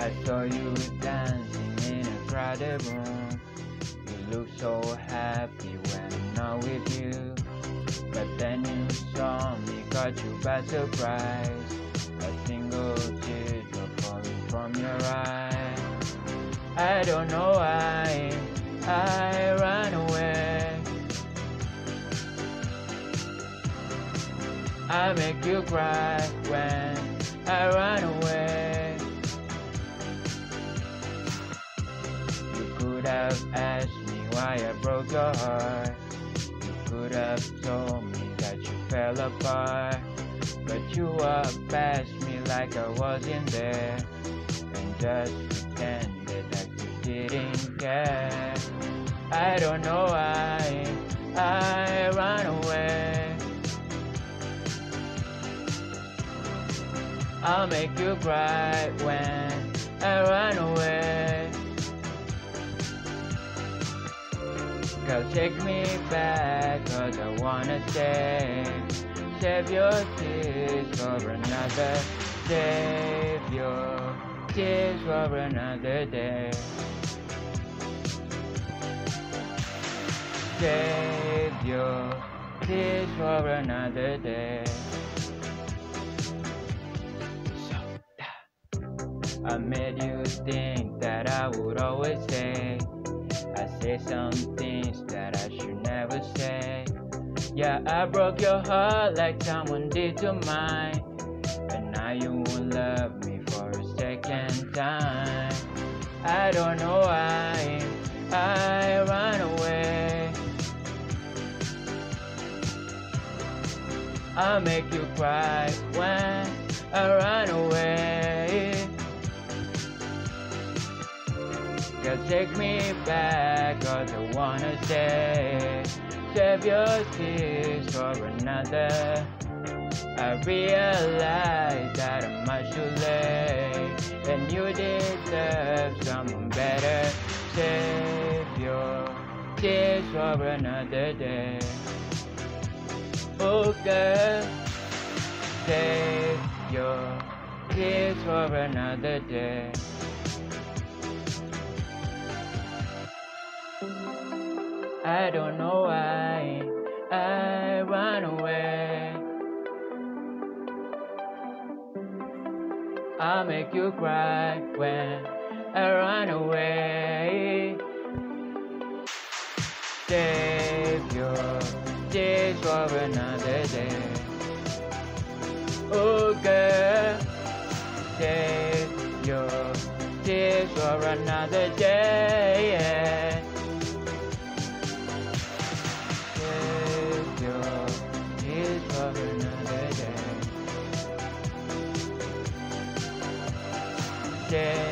I saw you dancing in a crowded room. You look so happy when I'm not with you. But then you saw me, caught you by surprise. A single teardrop falling from your eye. I don't know why I ran away. I make you cry when I run away. Have asked me why I broke your heart. You could have told me that you fell apart. But you walked past me like I wasn't there. And just pretended that you didn't care. I don't know why I ran away. I'll make you cry when I run away. Girl, take me back, cause I wanna stay. Save your tears for another. Save your tears for another day. Save your tears for another day. I made you think that I would always say. I say some things that I should never say. Yeah, I broke your heart like someone did to mine. And now you won't love me for a second time. I don't know why I run away. I'll make you cry when I run away. Take me back, cause I wanna stay. Save your tears for another. I realize that I'm much too late, and you deserve someone better. Save your tears for another day. Oh, girl, save your tears for another day. I don't know why I run away. I'll make you cry when I run away. Save your tears for another day. Oh girl, save your tears for another day. day.